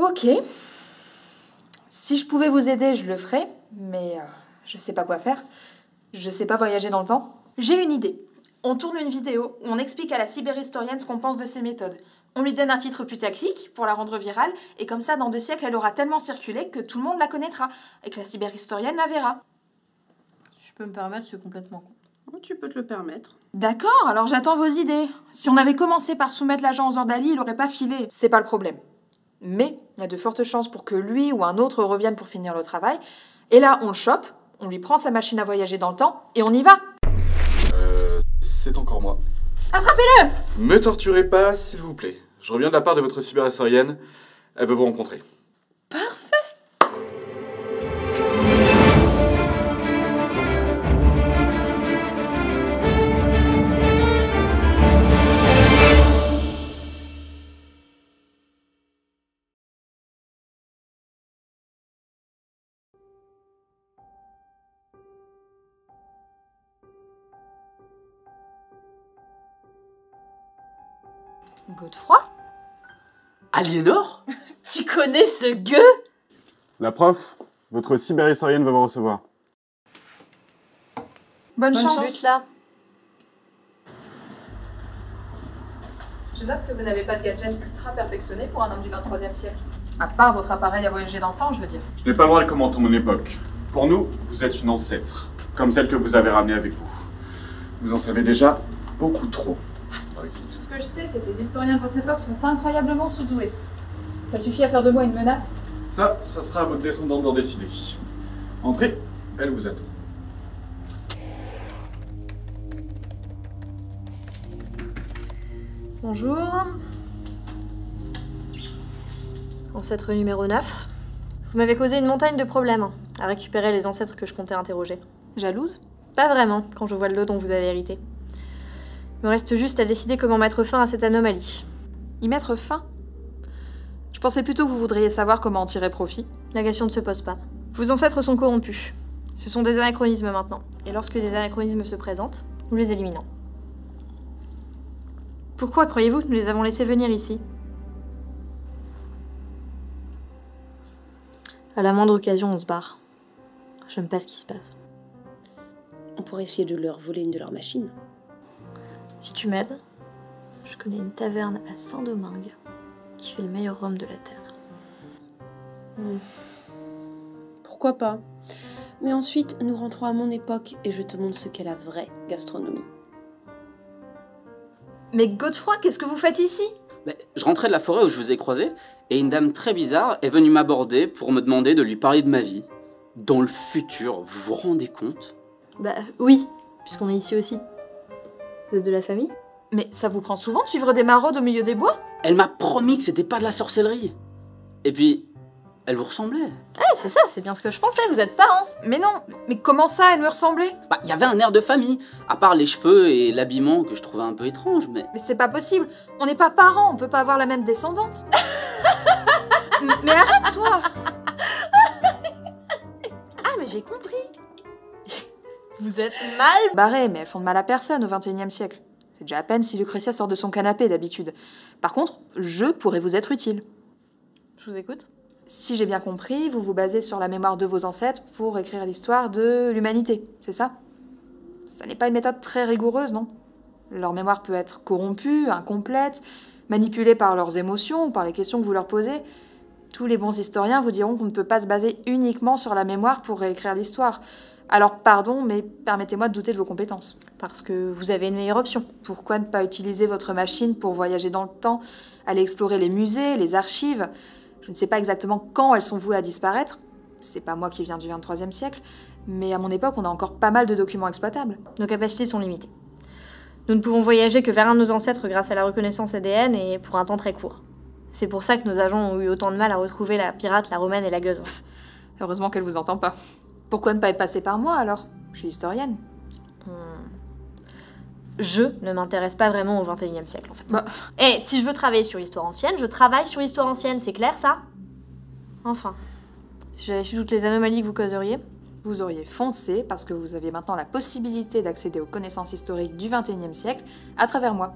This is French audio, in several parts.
Ok. Si je pouvais vous aider, je le ferais, mais euh, je sais pas quoi faire. Je sais pas voyager dans le temps. J'ai une idée. On tourne une vidéo où on explique à la cyberhistorienne ce qu'on pense de ses méthodes. On lui donne un titre putaclic pour la rendre virale, et comme ça, dans deux siècles, elle aura tellement circulé que tout le monde la connaîtra, et que la cyberhistorienne la verra. Si je peux me permettre, c'est complètement con. Oh, tu peux te le permettre. D'accord, alors j'attends vos idées. Si on avait commencé par soumettre l'agent aux Ordali, il aurait pas filé. C'est pas le problème. Mais il y a de fortes chances pour que lui ou un autre revienne pour finir le travail. Et là, on le chope, on lui prend sa machine à voyager dans le temps, et on y va. Euh, c'est encore moi. Attrapez-le Me torturez pas, s'il vous plaît. Je reviens de la part de votre cyberhistorienne. Elle veut vous rencontrer. Godefroy Aliénor Tu connais ce gueux? La prof, votre cyberhistorienne va vous recevoir. Bonne, Bonne chance. chance là. Je note que vous n'avez pas de gadget ultra perfectionné pour un homme du 23e siècle. À part votre appareil à voyager dans le temps, je veux dire. Je n'ai pas le droit de commenter mon époque. Pour nous, vous êtes une ancêtre, comme celle que vous avez ramenée avec vous. Vous en savez déjà beaucoup trop. Par ici. Tout ce que je sais, c'est que les historiens de votre époque sont incroyablement sous-doués. Ça suffit à faire de moi une menace? Ça, ça sera à votre descendante d'en décider. Entrez, elle vous attend. Bonjour. Ancêtre numéro 9. Vous m'avez causé une montagne de problèmes hein, à récupérer les ancêtres que je comptais interroger. Jalouse? Pas vraiment, quand je vois le lot dont vous avez hérité. Il me reste juste à décider comment mettre fin à cette anomalie. Y mettre fin? Je pensais plutôt que vous voudriez savoir comment en tirer profit. La question ne se pose pas. Vos ancêtres sont corrompus. Ce sont des anachronismes maintenant. Et lorsque des anachronismes se présentent, nous les éliminons. Pourquoi croyez-vous que nous les avons laissés venir ici? À la moindre occasion, on se barre. J'aime pas ce qui se passe. On pourrait essayer de leur voler une de leurs machines. Si tu m'aides, je connais une taverne à Saint-Domingue qui fait le meilleur rhum de la Terre. Pourquoi pas? Mais ensuite, nous rentrons à mon époque et je te montre ce qu'est la vraie gastronomie. Mais Godefroy, qu'est-ce que vous faites ici? Mais Je rentrais de la forêt où je vous ai croisé et une dame très bizarre est venue m'aborder pour me demander de lui parler de ma vie. Dans le futur, vous vous rendez compte? Bah oui, puisqu'on est ici aussi. Vous êtes de la famille? Mais ça vous prend souvent de suivre des maraudes au milieu des bois? Elle m'a promis que c'était pas de la sorcellerie. Et puis, elle vous ressemblait. Ouais, c'est ça, c'est bien ce que je pensais, vous êtes parents. Mais non, mais comment ça, elle me ressemblait? Bah, il y avait un air de famille, à part les cheveux et l'habillement que je trouvais un peu étrange, mais... Mais c'est pas possible. On n'est pas parents, on peut pas avoir la même descendante. mais, mais arrête-toi Ah, mais j'ai compris Vous êtes mal Barré, mais elles font de mal à personne au XXIe siècle. C'est déjà à peine si Lucretia sort de son canapé d'habitude. Par contre, je pourrais vous être utile. Je vous écoute. Si j'ai bien compris, vous vous basez sur la mémoire de vos ancêtres pour écrire l'histoire de l'humanité, c'est ça? Ça n'est pas une méthode très rigoureuse, non? Leur mémoire peut être corrompue, incomplète, manipulée par leurs émotions ou par les questions que vous leur posez. Tous les bons historiens vous diront qu'on ne peut pas se baser uniquement sur la mémoire pour réécrire l'histoire. Alors pardon, mais permettez-moi de douter de vos compétences. Parce que vous avez une meilleure option. Pourquoi ne pas utiliser votre machine pour voyager dans le temps, aller explorer les musées, les archives? Je ne sais pas exactement quand elles sont vouées à disparaître. C'est pas moi qui viens du 23e siècle, mais à mon époque, on a encore pas mal de documents exploitables. Nos capacités sont limitées. Nous ne pouvons voyager que vers un de nos ancêtres grâce à la reconnaissance ADN et pour un temps très court. C'est pour ça que nos agents ont eu autant de mal à retrouver la pirate, la romaine et la gueuse. Heureusement qu'elle vous entend pas. Pourquoi ne pas être passé par moi alors? Je suis historienne. Je ne m'intéresse pas vraiment au 21e siècle en fait. Bah. Et si je veux travailler sur l'histoire ancienne, je travaille sur l'histoire ancienne, c'est clair ça? Enfin, si j'avais su toutes les anomalies que vous causeriez. Vous auriez foncé parce que vous avez maintenant la possibilité d'accéder aux connaissances historiques du 21e siècle à travers moi.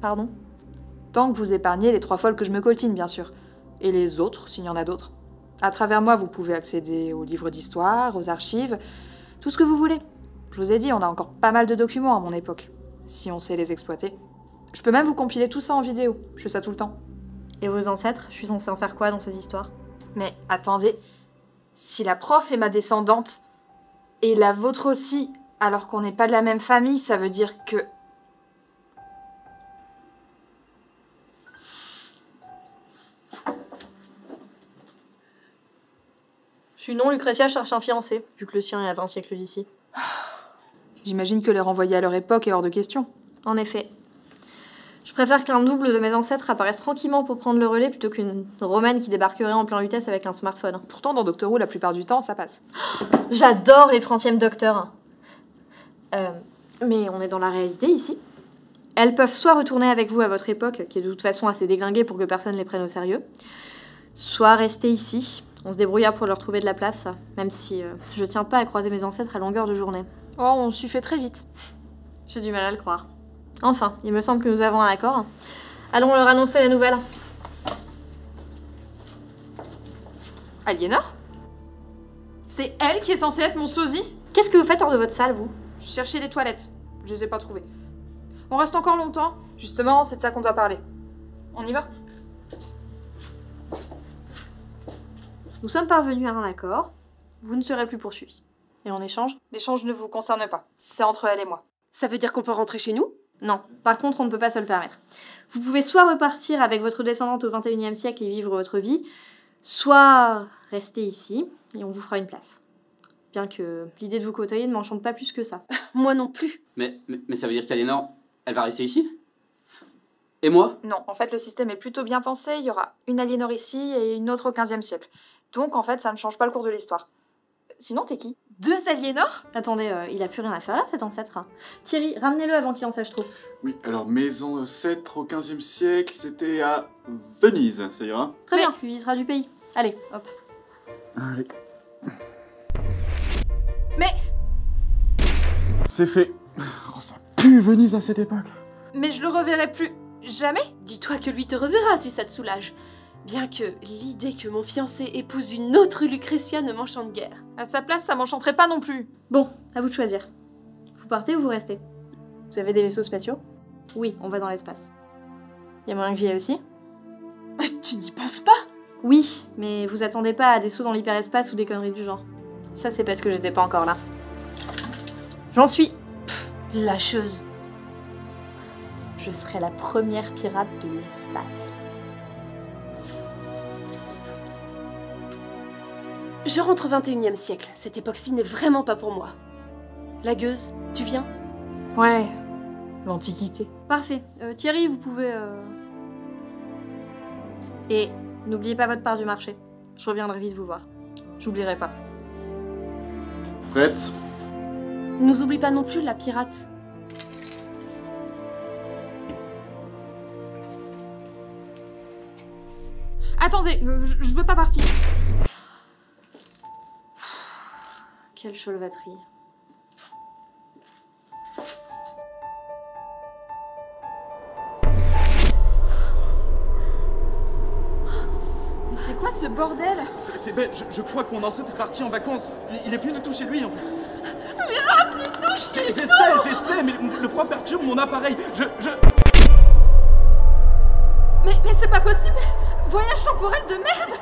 Pardon? Tant que vous épargnez les trois folles que je me coltine, bien sûr. Et les autres, s'il y en a d'autres. À travers moi, vous pouvez accéder aux livres d'histoire, aux archives, tout ce que vous voulez. Je vous ai dit, on a encore pas mal de documents à mon époque, si on sait les exploiter. Je peux même vous compiler tout ça en vidéo, je fais ça tout le temps. Et vos ancêtres, je suis censée en faire quoi dans cette histoire Mais attendez, si la prof est ma descendante, et la vôtre aussi, alors qu'on n'est pas de la même famille, ça veut dire que... Je suis non Lucretia cherche un fiancé, vu que le sien est à 20 siècles d'ici. J'imagine que les renvoyer à leur époque est hors de question. En effet. Je préfère qu'un double de mes ancêtres apparaisse tranquillement pour prendre le relais plutôt qu'une romaine qui débarquerait en plein vitesse avec un smartphone. Pourtant, dans Doctor Who, la plupart du temps, ça passe. J'adore les 30e docteurs. Euh, mais on est dans la réalité ici. Elles peuvent soit retourner avec vous à votre époque, qui est de toute façon assez déglinguée pour que personne les prenne au sérieux, soit rester ici. On se débrouilla pour leur trouver de la place, même si euh, je tiens pas à croiser mes ancêtres à longueur de journée. Oh, on s'y fait très vite. J'ai du mal à le croire. Enfin, il me semble que nous avons un accord. Allons leur annoncer la nouvelle. Aliénor? C'est elle qui est censée être mon sosie? Qu'est-ce que vous faites hors de votre salle, vous? Je cherchais les toilettes. Je les ai pas trouvées. On reste encore longtemps Justement, c'est de ça qu'on doit parler. On y va? Nous sommes parvenus à un accord. Vous ne serez plus poursuivis. Et en échange? L'échange ne vous concerne pas. C'est entre elle et moi. Ça veut dire qu'on peut rentrer chez nous? Non. Par contre, on ne peut pas se le permettre. Vous pouvez soit repartir avec votre descendante au 21e siècle et vivre votre vie, soit rester ici et on vous fera une place. Bien que l'idée de vous côtoyer ne m'enchante pas plus que ça. Moi non plus. Mais, mais, mais ça veut dire qu'Aliénor, elle va rester ici? Et moi? Non, en fait, le système est plutôt bien pensé. Il y aura une Aliénor ici et une autre au 15e siècle. Donc, en fait, ça ne change pas le cours de l'histoire. Sinon, t'es qui? Deux Aliénor Attendez, euh, il a plus rien à faire là, cet ancêtre. Thierry, ramenez-le avant qu'il en sache trop. Oui, alors mes ancêtres au 15e siècle, c'était à Venise, ça ira Très bien, il visera du pays. Allez, hop. Allez. Mais C'est fait. Oh, ça pue Venise à cette époque. Mais je le reverrai plus jamais Dis-toi que lui te reverra si ça te soulage. Bien que l'idée que mon fiancé épouse une autre Lucretia ne m'enchante guère. À sa place, ça m'enchanterait pas non plus. Bon, à vous de choisir. Vous partez ou vous restez? Vous avez des vaisseaux spatiaux? Oui, on va dans l'espace. Y a moyen que j'y aille aussi? Tu n'y penses pas? Oui, mais vous attendez pas à des sauts dans l'hyperespace ou des conneries du genre. Ça, c'est parce que j'étais pas encore là. J'en suis. Lâcheuse. Je serai la première pirate de l'espace. Je rentre au 21e siècle. Cette époque-ci n'est vraiment pas pour moi. La gueuse, tu viens? Ouais, l'Antiquité. Parfait. Euh, Thierry, vous pouvez. euh, Et n'oubliez pas votre part du marché. Je reviendrai vite vous voir. J'oublierai pas. Prête? Nous oublie pas non plus la pirate. Attendez, euh, je je veux pas partir. Quelle chaulevaterie. Mais c'est quoi ce bordel? C'est bête, je, je crois que mon ancêtre est parti en vacances. Il, il est plus du tout chez lui en fait. Mais rappelez-nous J'essaie, j'essaie, mais le froid perturbe mon appareil. Je. je... Mais, mais c'est pas possible Voyage temporel de merde